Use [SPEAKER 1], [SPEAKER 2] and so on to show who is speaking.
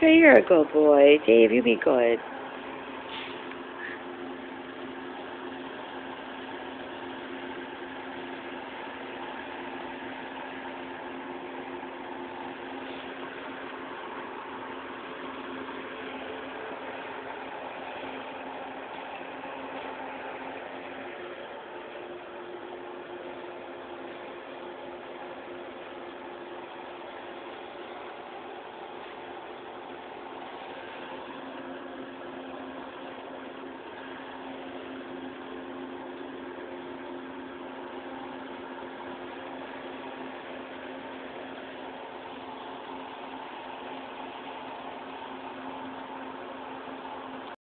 [SPEAKER 1] sure you're a good boy. Dave, you be good.